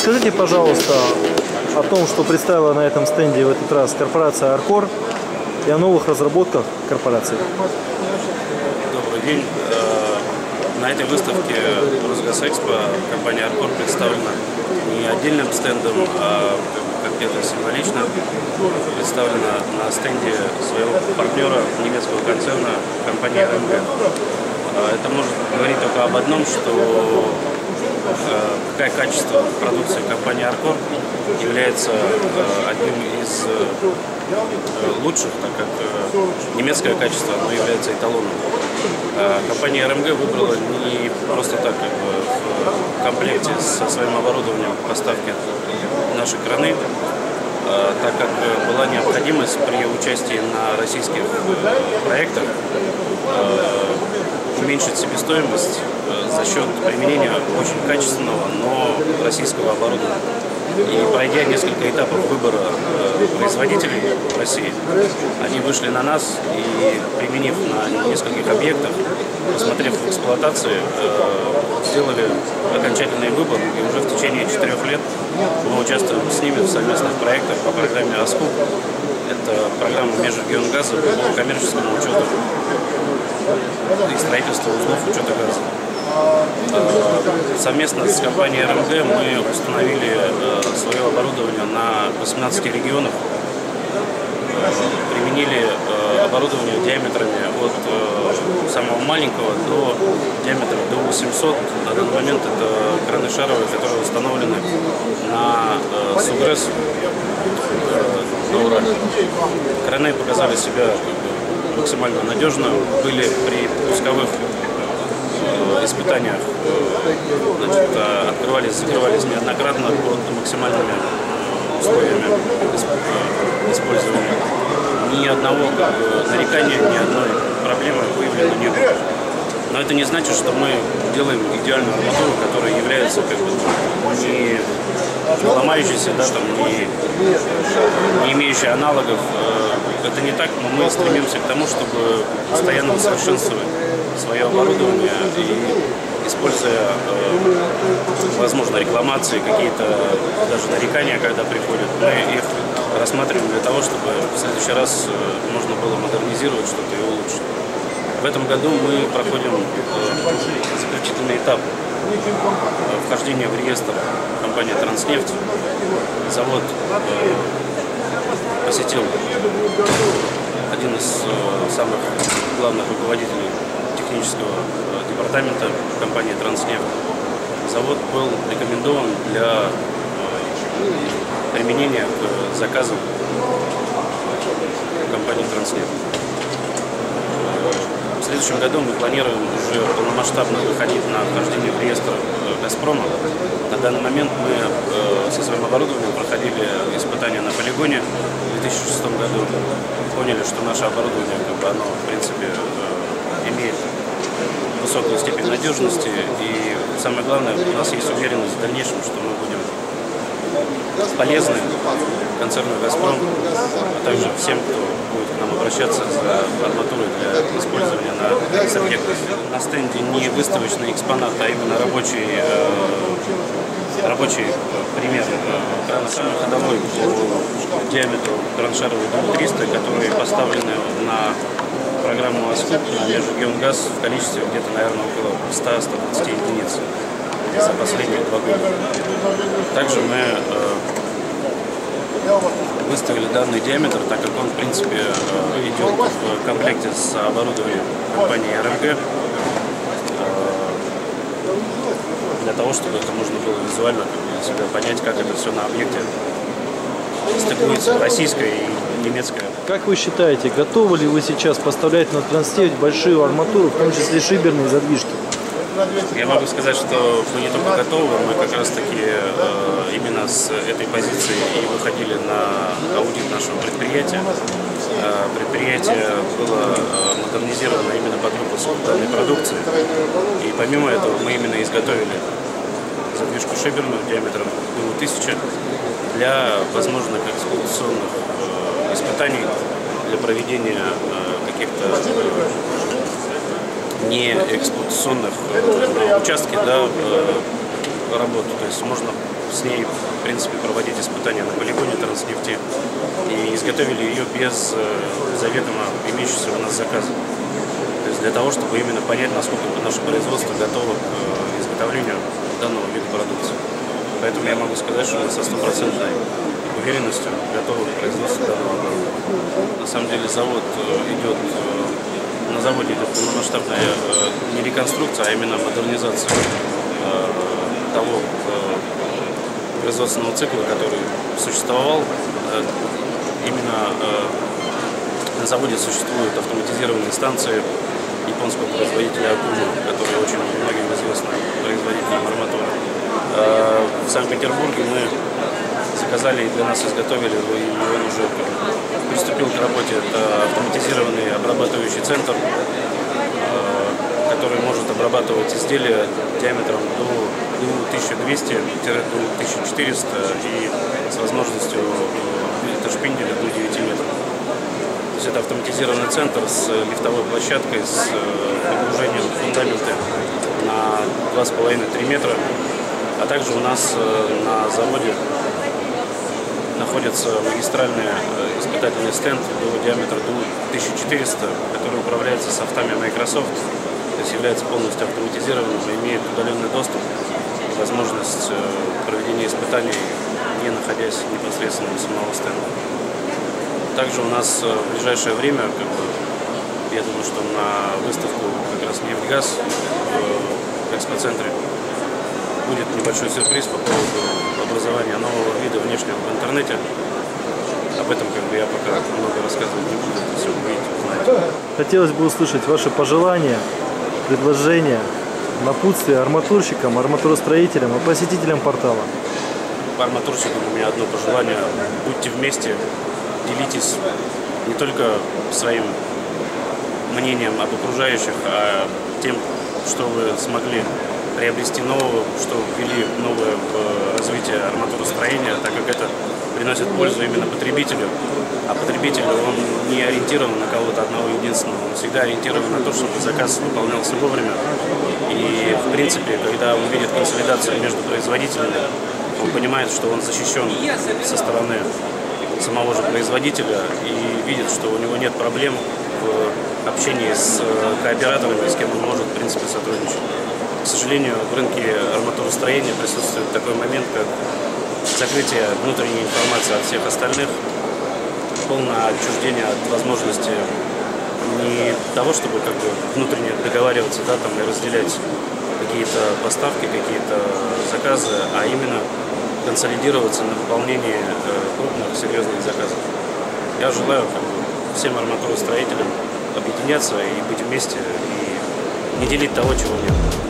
Расскажите, пожалуйста, о том, что представила на этом стенде в этот раз корпорация Аркор и о новых разработках корпорации. Добрый день. Э, На этой выставке Росгосэкспо компания Аркор представлена не отдельным стендом, а как где-то символично представлена на стенде своего партнера немецкого концерна компании РМГ. Э, Это может говорить только об одном, что э, какое качество продукции компании Аркор является э, одним из э, лучших, так как э, немецкое качество оно является эталоном. А Компания РМГ выбрала не просто так как в комплекте со своим оборудованием поставки нашей краны, а, так как э, была необходимость при участии на российских э, проектах э, уменьшить себестоимость э, за счет применения очень качественного, но российского оборудования. И пройдя несколько этапов выбора э, производителей в России, они вышли на нас и, применив на нескольких объектах, посмотрев в эксплуатации, э, сделали окончательный выбор. И уже в течение четырех лет мы участвуем с ними в совместных проектах по программе АСКУ. Это программа Межрегионгаза по коммерческому учету и строительству узлов учета газа. Совместно с компанией РМГ мы установили э, свое оборудование на 18 регионах. Применили э, оборудование диаметрами от э, самого маленького до диаметра до 800. На данный момент это краны шаровые, которые установлены на Сугресс на Урале. Краны показали себя максимально надежно, были при пусковых испытаниях э, значит, э, открывались, закрывались неоднократно под максимальными условиями э, использования. Ни одного нарекания, ни одной проблемы выявлено не было. Но это не значит, что мы делаем идеальную арматуру, которая является как бы не ломающейся, да, там, не, не имеющей аналогов. Э, Это не так, но мы стремимся к тому, чтобы постоянно усовершенствовать свое оборудование и используя, э, возможно, рекламации, какие-то даже нарекания, когда приходят, мы их рассматриваем для того, чтобы в следующий раз э, можно было модернизировать что-то и улучшить. В этом году мы проходим э, заключительный этап э, вхождения в реестр компании «Транснефть». Завод посетил один из э, самых главных руководителей технического э, департамента компании «Транснефть». Завод был рекомендован для э, применения к заказам компании «Транснефть». В следующем году мы планируем уже полномасштабно выходить на вхождение в э, «Газпрома». На данный момент мы э, со своим оборудованием проходили испытания на полигоне в 2006 году. Поняли, что наше оборудование, как бы оно, в принципе, э, имеет высокую степень надежности. И самое главное, у нас есть уверенность в дальнейшем, что мы будем полезны концерну «Газпром», а также всем, кто будет к нам обращаться за арматурой для использования на объектах. На стенде не выставочный экспонат, а именно рабочий, э, рабочий пример э, крана самый ходовой по диаметру краншаровый 300, которые поставлены на программу АСКУП на Межрегионгаз в количестве где-то, наверное, около 100-120 единиц за последние два года. Также мы э, выставили данный диаметр, так как он, в принципе, э, идет в комплекте с оборудованием компании РМГ, э, для того, чтобы это можно было визуально себя понять, как это все на объекте стыкуется российское и немецкое. Как вы считаете, готовы ли вы сейчас поставлять на транснефть большую арматуру, в том числе шиберные задвижки? Я могу сказать, что мы не только готовы, мы как раз таки э, именно с этой позиции и выходили на аудит нашего предприятия. Э, предприятие было э, модернизировано именно под выпуск данной продукции. И помимо этого мы именно изготовили задвижку шиберную диаметром до 1000 для возможных эксплуатационных испытаний, для проведения каких-то не эксплуатационных э, участки да, э, работ. То есть можно с ней, в принципе, проводить испытания на полигоне транснефти. И изготовили ее без э, заведомо имеющегося у нас заказа. То есть для того, чтобы именно понять, насколько наше производство готово к изготовлению данного вида продукции. Поэтому я могу сказать, что мы со стопроцентной уверенностью готовы к производству данного оборудования. На самом деле завод идет, на заводе идет полномасштабная э, не реконструкция, а именно модернизация того производственного цикла, который существовал. Именно на заводе существуют автоматизированные станции японского производителя Акума, который очень многим известный производителем арматуры. В Санкт-Петербурге мы заказали и для нас изготовили, и он уже приступил к работе. Это автоматизированный обрабатывающий центр, э, который может обрабатывать изделия диаметром до 1200-1400 и с возможностью это шпинделя до 9 метров. То есть это автоматизированный центр с лифтовой площадкой, с э, погружением фундамента на 2,5-3 метра. А также у нас э, на заводе находится магистральный э, испытательный стенд до диаметра 1400, который управляется софтами Microsoft, то есть является полностью автоматизированным и имеет удаленный доступ и возможность э, проведения испытаний, не находясь непосредственно у самого стенда. Также у нас э, в ближайшее время, как бы, я думаю, что на выставку как раз нефть-газ в экспоцентре будет небольшой сюрприз по поводу образования нового вида внешнего в интернете. Об этом как бы я пока много рассказывать не буду, все увидите, узнаете. Хотелось бы услышать ваши пожелания, предложения, напутствие арматурщикам, арматуростроителям и посетителям портала. По арматурщикам у меня одно пожелание. Будьте вместе, делитесь не только своим мнением об окружающих, а тем, что вы смогли приобрести нового, что ввели новое в развитие арматуростроения, так как это приносит пользу именно потребителю. А потребитель, он не ориентирован на кого-то одного единственного, он всегда ориентирован на то, чтобы заказ выполнялся вовремя. И, в принципе, когда он видит консолидацию между производителями, он понимает, что он защищен со стороны самого же производителя и видит, что у него нет проблем в общении с кооператорами, с кем он может, в принципе, сотрудничать. К сожалению, в рынке арматуростроения присутствует такой момент, как закрытие внутренней информации от всех остальных, полное отчуждение от возможности не того, чтобы как бы внутренне договариваться да, там, и разделять какие-то поставки, какие-то заказы, а именно консолидироваться на выполнении э, крупных, серьезных заказов. Я желаю как бы, всем арматуростроителям объединяться и быть вместе, и не делить того, чего нет.